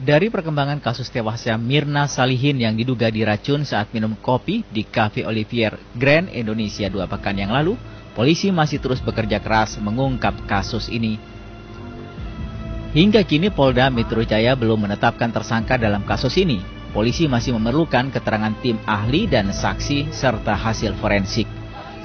Dari perkembangan kasus tewasnya Mirna Salihin yang diduga diracun saat minum kopi di Cafe Olivier Grand Indonesia dua pekan yang lalu, polisi masih terus bekerja keras mengungkap kasus ini. Hingga kini Polda Metro Jaya belum menetapkan tersangka dalam kasus ini. Polisi masih memerlukan keterangan tim ahli dan saksi serta hasil forensik.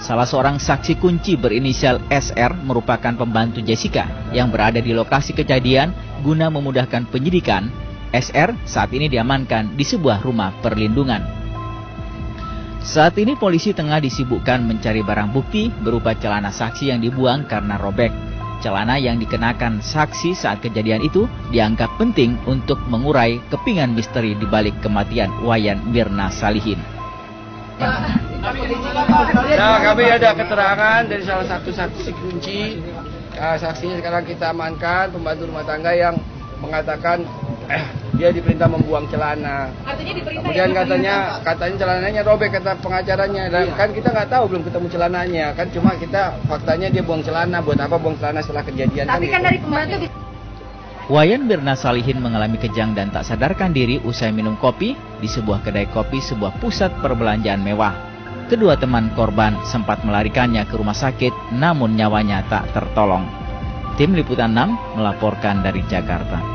Salah seorang saksi kunci berinisial SR merupakan pembantu Jessica yang berada di lokasi kejadian guna memudahkan penyidikan SR saat ini diamankan di sebuah rumah perlindungan. Saat ini polisi tengah disibukkan mencari barang bukti berupa celana saksi yang dibuang karena robek. Celana yang dikenakan saksi saat kejadian itu dianggap penting untuk mengurai kepingan misteri di balik kematian Wayan Mirna Salihin. Nah, kami ada keterangan dari salah satu saksi kunci. Nah, saksinya sekarang kita amankan, pembantu rumah tangga yang mengatakan eh, dia diperintah membuang celana. Artinya diperintah Kemudian ya, katanya katanya celananya robek kata pengacaranya. Dan kan kita nggak tahu belum ketemu celananya. Kan cuma kita faktanya dia buang celana. Buat apa buang celana setelah kejadian? Tapi kan gitu. dari pembantu bisa Wayan Mirna Salihin mengalami kejang dan tak sadarkan diri usai minum kopi di sebuah kedai kopi sebuah pusat perbelanjaan mewah. Kedua teman korban sempat melarikannya ke rumah sakit namun nyawanya tak tertolong. Tim Liputan 6 melaporkan dari Jakarta.